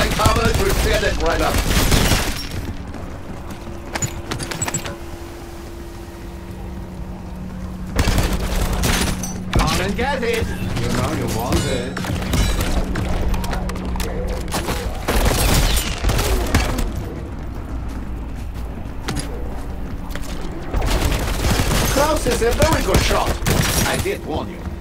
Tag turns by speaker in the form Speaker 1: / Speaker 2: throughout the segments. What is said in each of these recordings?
Speaker 1: Alright, we'll clear that right up. Come and get it. You know you want it. Klaus is a very good shot. I did warn you.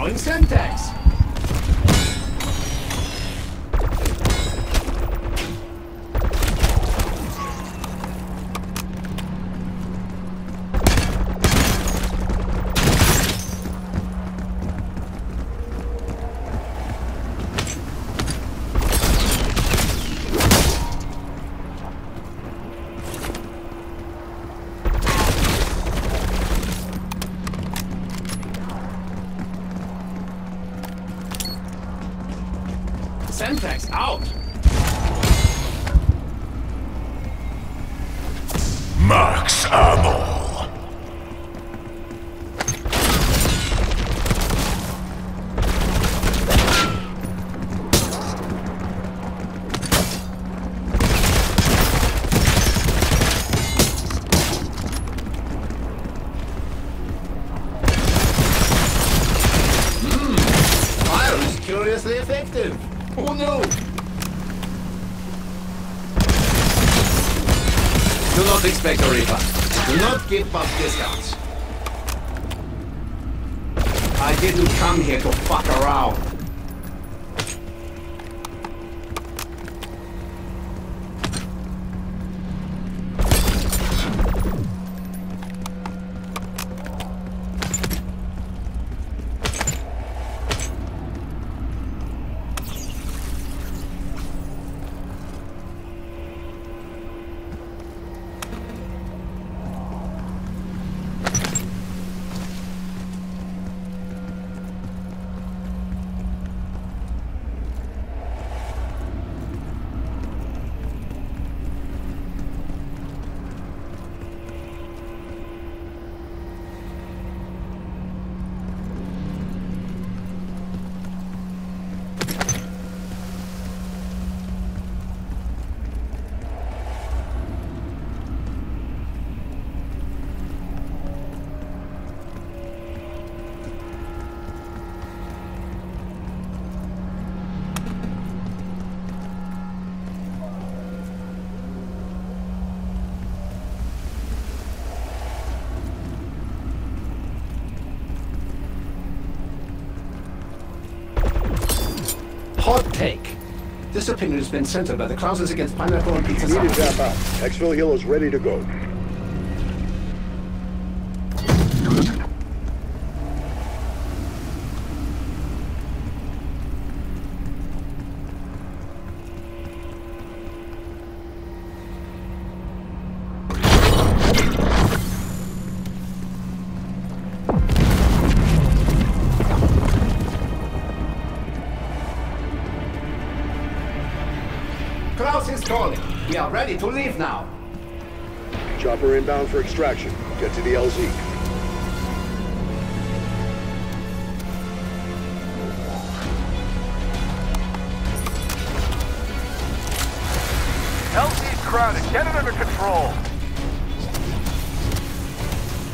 Speaker 1: Throwing Semtex. Semtex out.
Speaker 2: Max Ammo. Hmm.
Speaker 1: Fire is curiously effective. Who no! Do not expect a refund. Do not give up discounts. I didn't come here to fuck around. Hot take. This opinion has been censored by the Clauses against pineapple and pizza
Speaker 3: Need to
Speaker 1: sauce.
Speaker 3: tap out. Exfil Hill is ready to go.
Speaker 1: Klaus calling. We are ready to leave now.
Speaker 3: Chopper inbound for extraction. Get to the LZ.
Speaker 4: LZ's crowded. Get it under control.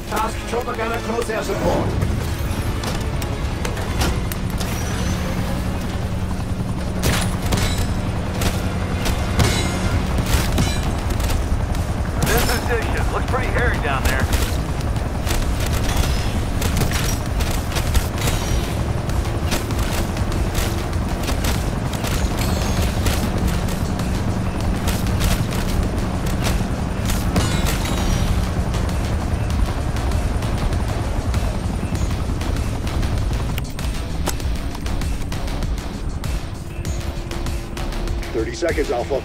Speaker 1: Task Chopper Gunner close air support.
Speaker 3: Seconds, Alpha.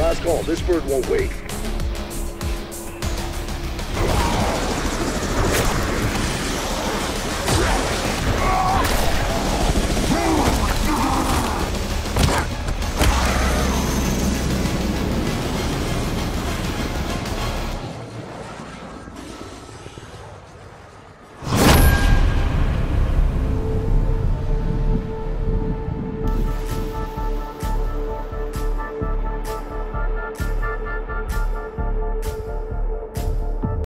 Speaker 3: Last call. This bird won't wait.